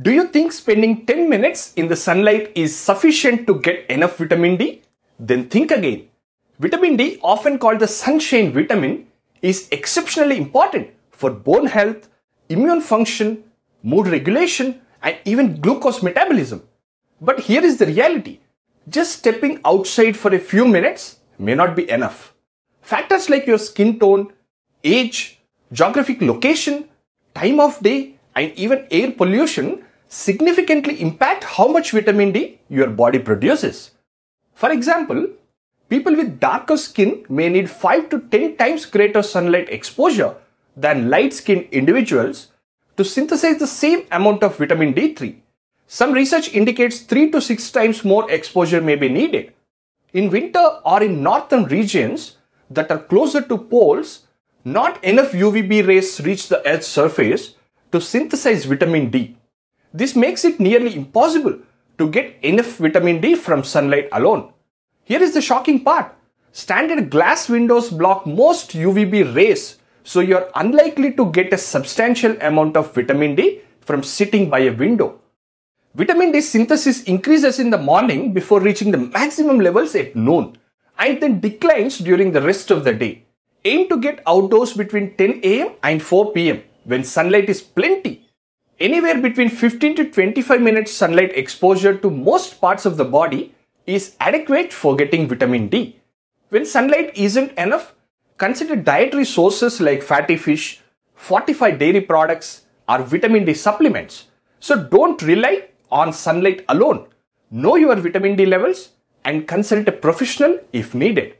Do you think spending 10 minutes in the sunlight is sufficient to get enough vitamin D? Then think again. Vitamin D, often called the sunshine vitamin, is exceptionally important for bone health, immune function, mood regulation, and even glucose metabolism. But here is the reality. Just stepping outside for a few minutes may not be enough. Factors like your skin tone, age, geographic location, time of day, and even air pollution significantly impact how much vitamin D your body produces. For example, people with darker skin may need 5 to 10 times greater sunlight exposure than light skinned individuals to synthesize the same amount of vitamin D3. Some research indicates 3 to 6 times more exposure may be needed. In winter or in northern regions that are closer to poles, not enough UVB rays reach the Earth's surface to synthesize vitamin D. This makes it nearly impossible to get enough vitamin D from sunlight alone. Here is the shocking part. Standard glass windows block most UVB rays, so you're unlikely to get a substantial amount of vitamin D from sitting by a window. Vitamin D synthesis increases in the morning before reaching the maximum levels at noon and then declines during the rest of the day. Aim to get outdoors between 10 am and 4 pm when sunlight is plenty. Anywhere between 15 to 25 minutes sunlight exposure to most parts of the body is adequate for getting vitamin D. When sunlight isn't enough, consider dietary sources like fatty fish, fortified dairy products, or vitamin D supplements. So don't rely on sunlight alone. Know your vitamin D levels and consult a professional if needed.